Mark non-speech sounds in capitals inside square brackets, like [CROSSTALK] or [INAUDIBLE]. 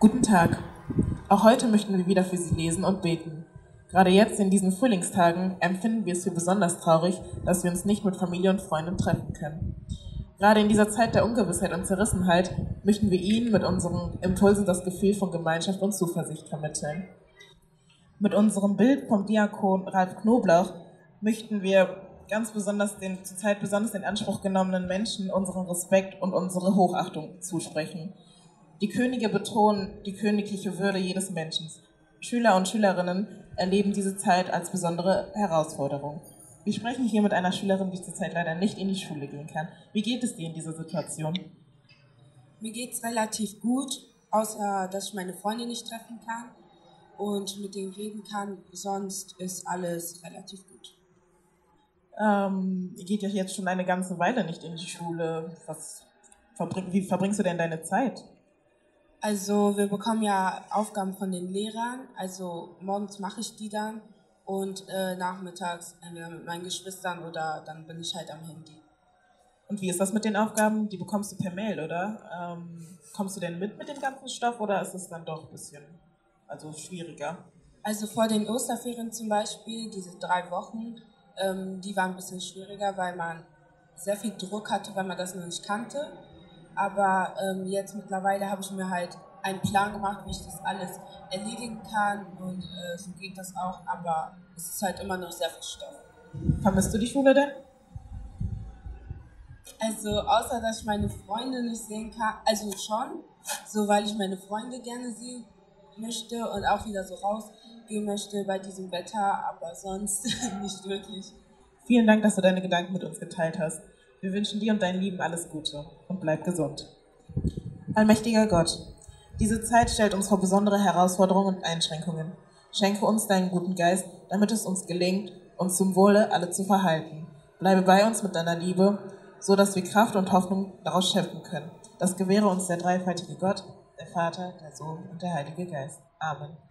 Guten Tag. Auch heute möchten wir wieder für Sie lesen und beten. Gerade jetzt in diesen Frühlingstagen empfinden wir es für besonders traurig, dass wir uns nicht mit Familie und Freunden treffen können. Gerade in dieser Zeit der Ungewissheit und Zerrissenheit möchten wir Ihnen mit unseren Impulsen das Gefühl von Gemeinschaft und Zuversicht vermitteln. Mit unserem Bild vom Diakon Ralf Knoblauch möchten wir ganz besonders den zurzeit besonders in Anspruch genommenen Menschen unseren Respekt und unsere Hochachtung zusprechen. Die Könige betonen die königliche Würde jedes Menschen. Schüler und Schülerinnen erleben diese Zeit als besondere Herausforderung. Wir sprechen hier mit einer Schülerin, die zurzeit leider nicht in die Schule gehen kann. Wie geht es dir in dieser Situation? Mir geht es relativ gut, außer dass ich meine Freunde nicht treffen kann und mit denen reden kann. Sonst ist alles relativ gut. Ähm, ihr geht ja jetzt schon eine ganze Weile nicht in die Schule. Was verbring, wie verbringst du denn deine Zeit? Also wir bekommen ja Aufgaben von den Lehrern. Also morgens mache ich die dann und äh, nachmittags entweder mit meinen Geschwistern oder dann bin ich halt am Handy. Und wie ist das mit den Aufgaben? Die bekommst du per Mail, oder? Ähm, kommst du denn mit mit dem ganzen Stoff oder ist es dann doch ein bisschen also schwieriger? Also vor den Osterferien zum Beispiel, diese drei Wochen, ähm, die waren ein bisschen schwieriger, weil man sehr viel Druck hatte, weil man das noch nicht kannte. Aber ähm, jetzt mittlerweile habe ich mir halt einen Plan gemacht, wie ich das alles erledigen kann und äh, so geht das auch, aber es ist halt immer noch sehr viel Stoff. Vermisst du die Schule denn? Also außer dass ich meine Freunde nicht sehen kann, also schon, so weil ich meine Freunde gerne sehen möchte und auch wieder so rausgehen möchte bei diesem Wetter, aber sonst [LAUGHS] nicht wirklich. Vielen Dank, dass du deine Gedanken mit uns geteilt hast. Wir wünschen dir und deinen Lieben alles Gute und bleib gesund. Allmächtiger Gott, diese Zeit stellt uns vor besondere Herausforderungen und Einschränkungen. Schenke uns deinen guten Geist, damit es uns gelingt, uns zum Wohle alle zu verhalten. Bleibe bei uns mit deiner Liebe, so dass wir Kraft und Hoffnung daraus schöpfen können. Das gewähre uns der dreifaltige Gott, der Vater, der Sohn und der Heilige Geist. Amen.